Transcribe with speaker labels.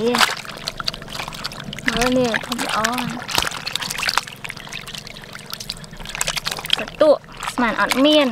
Speaker 1: ងាមកថៃឯងមើលនេះធំល្អកតុស្មានអត់មាន